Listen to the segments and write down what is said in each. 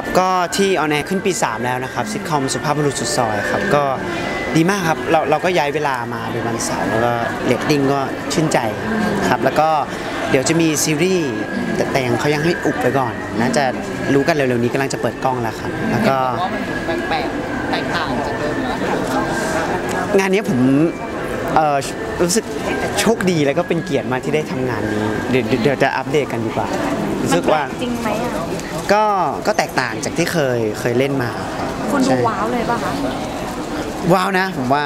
ครับก็ที่ on air ขึ้นปี 3 แล้วนะครับซิทคอมสุภาพบุรุษสุดซอยครับก็ดีมากครับเราเราก็ย้ายเวลามาเป็นวันเสาร์แล้วก็เรตติ้งก็ชื่นใจครับแล้วก็เดี๋ยวจะมีซีรีส์แต่แต่ยังเขายังให้อุบไปก่อนน่าจะรู้กันเร็วๆนี้กำลังจะเปิดกล้องแล้วครับแล้วก็แปลกๆแตกต่างจากเดิมงานนี้ผมเอ่อรู้สึกโชคดีแล้วก็เป็นเกียรติมากที่ได้ทำงานนี้เดี๋ยวเดี๋ยวจะอัปเดตกันดีกว่า รู้สึกว่าจริงไหมอะก็ก็แตกต่างจากที่เคยเคยเล่นมาครับคนดูใช่ว้าวเลยป่ะคะว้าวนะผมว่า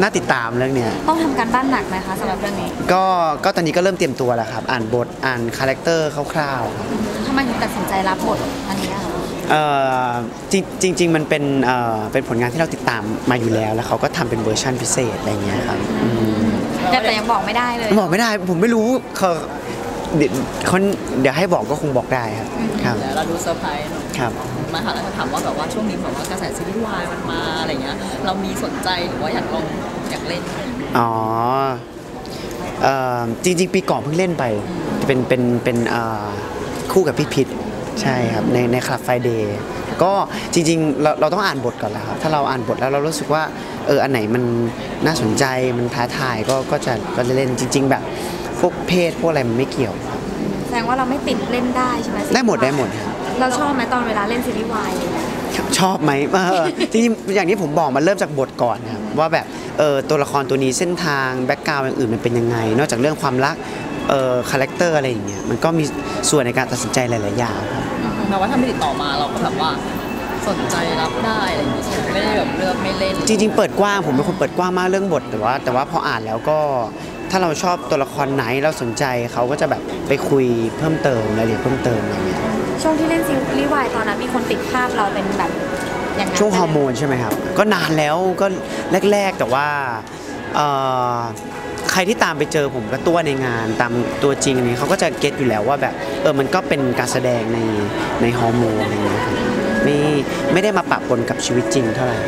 น่าติดตามเรื่องเนี้ยต้องทำการบ้านหนักไหมคะสำหรับเรื่องนี้ก็ก็ตอนนี้ก็เริ่มเตรียมตัวแล้วครับ อ่านบทอ่าน character คร่าวๆครับทำไมถึงตัดสินใจรับบทอันนี้อะคะเอ่อจริงจริงๆมันเป็นเอ่อเป็นผลงานที่เราติดตามมาอยู่แล้ว แล้วเขาก็ทำเป็นเวอร์ชันพิเศษอะไรเงี้ยครับอืมแต่แต่ยังบอกไม่ได้เลย บอกไม่ได้ผมไม่รู้เขา เดี๋ยวคนเดี๋ยวให้บอกก็คงบอกได้ครับ ครับแล้วเราดูเซอร์ไพรส์เนอะครับ มาค่ะแล้วก็ถามว่าแบบว่าช่วงนี้แบบว่ากระแสซีรีส์วายมันมาอะไรเงี้ย เรามีสนใจหรือว่าอยากลองอยากเล่นอะไรอย่างเงี้ยอ๋อเอ่อจริงๆ ปีก่อนเพิ่งเล่นไป เป็นเป็นเป็นเอ่อคู่กับพี่พิษใช่ครับ ในใน Club Friday ก็จริงๆเราเราต้องอ่านบทก่อนแหละครับ ถ้าเราอ่านบทแล้วเรารู้สึกว่าเอออันไหนมันน่าสนใจมันท้าทายก็ก็จะก็จะเล่นจริง ๆ แบบ พวกเพศพวกอะไรมันไม่เกี่ยว แสดงว่าเราไม่ติดเล่นได้ใช่ไหมได้หมดได้หมดครับเราชอบไหมตอนเวลาเล่นซีรีส์วายอะไรเงี้ย ชอบไหมเออจริงๆอย่างที่ผมบอกมันเริ่มจากบทก่อนนะครับว่าแบบเออตัวละครตัวนี้เส้นทาง background อย่างอื่นมันเป็นยังไง นอกจากเรื่องความรักเออ character อะไรอย่างเงี้ยมันก็มีส่วนในการตัดสินใจหลายๆอย่างครับแม้ว่าถ้าไม่ติดต่อมาเราก็แบบว่าสนใจรับได้อะไรอย่างเงี้ยใช่ไหมไม่ได้แบบเลือกไม่เล่น จริง ๆ เปิดกว้างผมเป็นคนเปิดกว้างมากเรื่องบทแต่ว่า แต่ว่าพออ่านแล้วก็ ถ้าเราชอบตัวละครไหนเราสนใจเขาก็จะแบบไปคุยเพิ่มเติมรายละเอียดเพิ่มเติมอะไรเงี้ยช่วงที่เล่นซีรีส์วายตอนนั้นมีคนติดภาพเราเป็นแบบอย่างนั้นช่วงฮอร์โมนใช่ไหมครับ ก็นานแล้วก็แรก ๆ แต่ว่าเอ่อใครที่ตามไปเจอผมก็ตัวในงานตามตัวจริงนี่เขาก็จะเก็ตอยู่แล้วว่าแบบเออมันก็เป็นการแสดงในในฮอร์โมนอะไรเงี้ยครับไม่ไม่ได้มาปะปนกับชีวิตจริงเท่าไหร่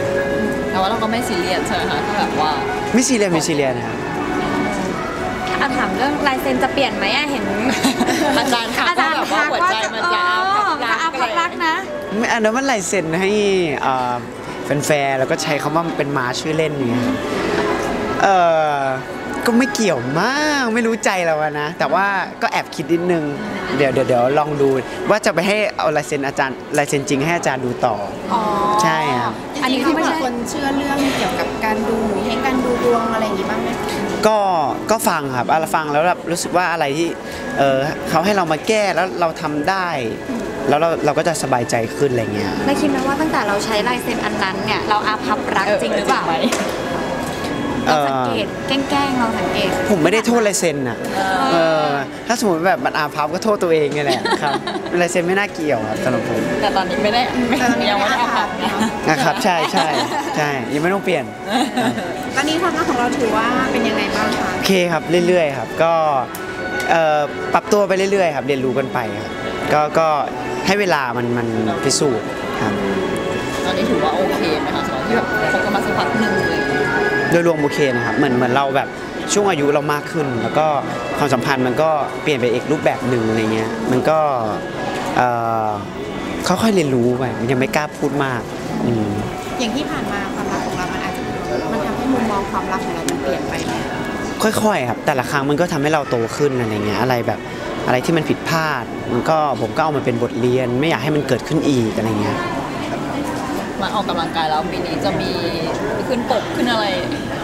แต่ว่าเราก็ไม่ซีเรียสใช่ไหมคะถ้าแบบว่าไม่ซีเรียสไม่ซีเรียสนะครับ อะถามเรื่องลายเซ็นจะเปลี่ยนไหมอะเห็น อาจารย์ทักอาจารย์ว่าแบบว่าทักหัวว่าใจจะมันเอจะเอาอกับรักจะเอากับรักนะไม่อันนั้นมันลายเซ็นให้เอ่อแฟนๆแล้วก็ใช้คำว่าเป็นม้าชื่อเล่นอย่างเงี้ยครับเออก็ไม่เกี่ยวมากไม่รู้ใจเราอะนะ แต่ว่าก็แอบคิดนิดนึง เดี๋ยวเดี๋ยวเดี๋ยวลองดู ว่าจะไปให้เอาลายเซ็นอาจารย์ลายเซ็นจริงให้อาจารย์ดูต่ออ๋อใช่ครับอันนี้คือไม่ใช่คนเชื่อเรื่องเกี่ยวกับการดูหรือเฮงการดูดวงอะไรอย่างงี้บ้างไหม ก็ก็ฟังครับอะไรฟังแล้วแบบรู้สึกว่าอะไรที่เออเขาให้เรามาแก้แล้วเราทำได้ แล้วเราเราก็จะสบายใจขึ้นอะไรเงี้ยไม่คิดไหมว่าตั้งแต่เราใช้ลายเซ็นอันนั้นเนี่ยเราอาภัพรักจริงหรือเปล่าไหม เราสังเกตแกล้งๆเราสังเกต ผมไม่ได้โทษลายเซ็นอะเออถ้าสมมติแบบมันอาพับก็โทษตัวเองนี่แหละครับลายเซ็นไม่น่าเกี่ยวครับสำหรับผมแต่ตอนนี้ไม่ได้ไม่ยังไม่ได้เอาผักนะนะครับใช่ใช่ใช่ยังไม่ต้องเปลี่ยนตอนนี้ความรักของเราถือว่าเป็นยังไงบ้างคะโอเคครับเรื่อยๆครับก็เอ่อปรับตัวไปเรื่อยๆครับเรียนรู้กันไปครับก็ก็ให้เวลามันมันพิสูจน์ครับตอนนี้ถือว่า โดยรวมโอเคนะครับเหมือนเหมือนเราแบบช่วงอายุเรามากขึ้น แล้วก็ความสัมพันธ์มันก็เปลี่ยนไปอีกรูปแบบหนึ่งอะไรเงี้ยมันก็เอ่อค่อยๆเรียนรู้ไปยังไม่กล้าพูดมากอืมอย่างที่ผ่านมาความรักของเรามันอาจจะมันทำให้มุมมองความรักของเรามันเปลี่ยนไปไหมค่อยๆครับแต่ละครั้งมันก็ทำให้เราโตขึ้นอะไรเงี้ยอะไรแบบอะไรที่มันผิดพลาด มันก็ผมก็เอามาเป็นบทเรียน ไม่อยากให้มันเกิดขึ้นอีกอะไรเงี้ย มาออกกำลังกายแล้วปีนี้จะมีขึ้นปกขึ้นอะไร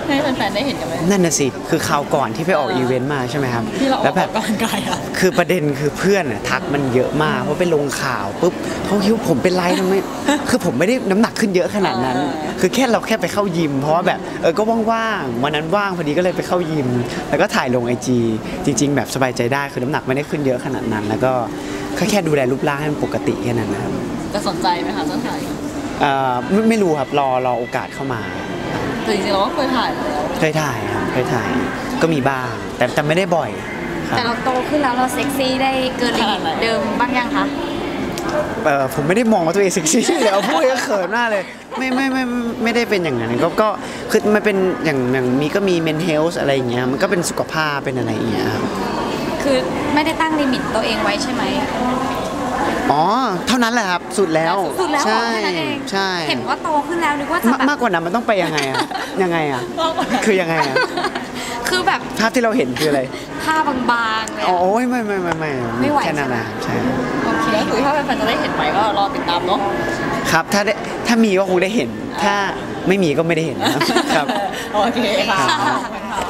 ให้แฟนๆได้เห็นกันไหมนั่นน่ะสิคือคราวก่อนที่ไปออกอีเวนต์มาใช่ไหมครับที่เราอแล้อวกแบบกำลังกายอะคือประเด็นคือเพื่อนน่ะทักมันเยอะมากเพราะไปลงข่าวปุ๊บเขาคิดว่าผมเป็นไรทำไมคือผมไม่ได้น้ำหนักขึ้นเยอะขนาดนั้น คือแค่เราแค่ไปเข้ายิม เพราะว่าแบบเออก็ว่างๆวันนั้นว่างพอดีก็เลยไปเข้ายิม แล้วก็ถ่ายลงไอจีจริง ๆ แบบสบายใจได้คือน้ำหนักไม่ได้ขึ้นเยอะขนาดนั้น แล้วก็แค่แค่ดูแลรูปร่างให้มันปกติแค่นั้นนะครับจะสนใจไหมคะจะถ่ายเอ่อไม่ไม่รู้ครับรอรอโอกาสเข้ามา แต่จริงๆเราก็เคยถ่ายมาแล้วเคยถ่ายครับเคยถ่ายก็มีบ้าง แต่แต่ไม่ได้บ่อยครับแต่เราโตขึ้นแล้วเราเซ็กซี่ได้เกิน limit เดิมบ้างยังคะเออผมไม่ได้มองว่าตัวเองเซ็กซี่เลยเอาพูดก็เขินมากเลย ไม่ไม่ไม่ไม่ไม่ได้เป็นอย่างนั้นก็ก็คือมันเป็นอย่างอย่างมีก็มี men health อะไรอย่างเงี้ยมันก็เป็นสุขภาพเป็นอะไรอย่างเงี้ยครับคือไม่ได้ตั้งลิมิตตัวเองไว้ใช่ไหม อ๋อ เท่านั้นแหละครับ สุดแล้ว สุดแล้วเหรอใช่แค่นั้นเองใช่ เห็นว่าโตขึ้นแล้วนึกว่าจะมาแบบมากกว่านั้นมันต้องไปยังไงอะยังไงอะคือยังไงอะคือแบบภาพที่เราเห็นคืออะไรผ้าบางๆเลยอ๋ออะโอ้ยไม่ไม่ไม่ไม่ไม่ไหวแค่นั้นนะใช่โอเคก็คือถ้าแฟนๆจะได้เห็นไหมก็รอติดตามเนาะครับถ้าได้ถ้ามีก็คงได้เห็น ถ้าไม่มีก็ไม่ได้เห็นนะครับโอเคค่ะค่ะขอบคุณค่ะ